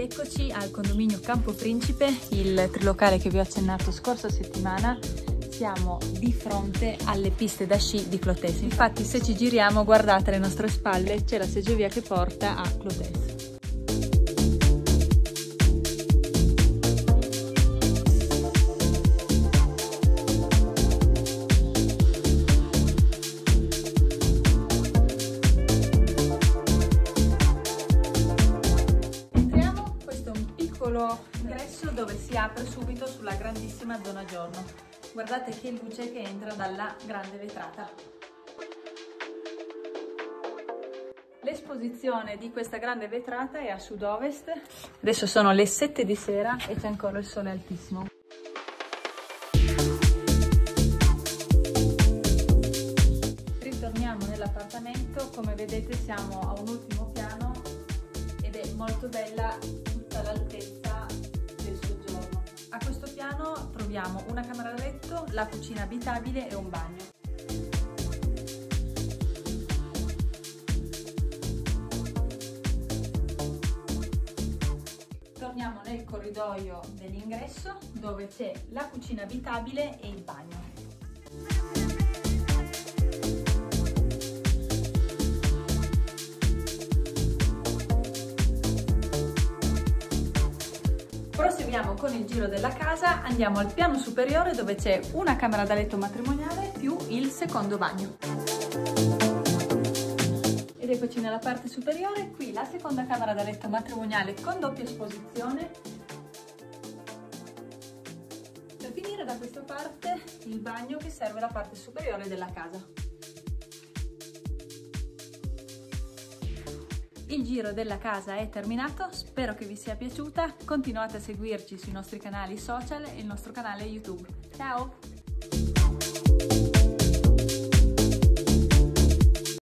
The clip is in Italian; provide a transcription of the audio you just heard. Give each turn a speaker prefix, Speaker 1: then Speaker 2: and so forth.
Speaker 1: Eccoci al condominio Campo Principe, il trilocale che vi ho accennato scorsa settimana. Siamo di fronte alle piste da sci di Clotes. Infatti se ci giriamo guardate alle nostre spalle c'è la seggiovia che porta a Clotes. Piccolo ingresso dove si apre subito sulla grandissima zona giorno. Guardate che luce che entra dalla grande vetrata. L'esposizione di questa grande vetrata è a sud-ovest. Adesso sono le 7 di sera e c'è ancora il sole altissimo. Ritorniamo nell'appartamento, come vedete siamo a un ultimo piano ed è molto bella troviamo una camera da letto, la cucina abitabile e un bagno. Torniamo nel corridoio dell'ingresso dove c'è la cucina abitabile e il bagno. Proseguiamo con il giro della casa, andiamo al piano superiore dove c'è una camera da letto matrimoniale più il secondo bagno. Ed eccoci nella parte superiore, qui la seconda camera da letto matrimoniale con doppia esposizione. Per finire da questa parte il bagno che serve la parte superiore della casa. Il giro della casa è terminato, spero che vi sia piaciuta, continuate a seguirci sui nostri canali social e il nostro canale YouTube. Ciao!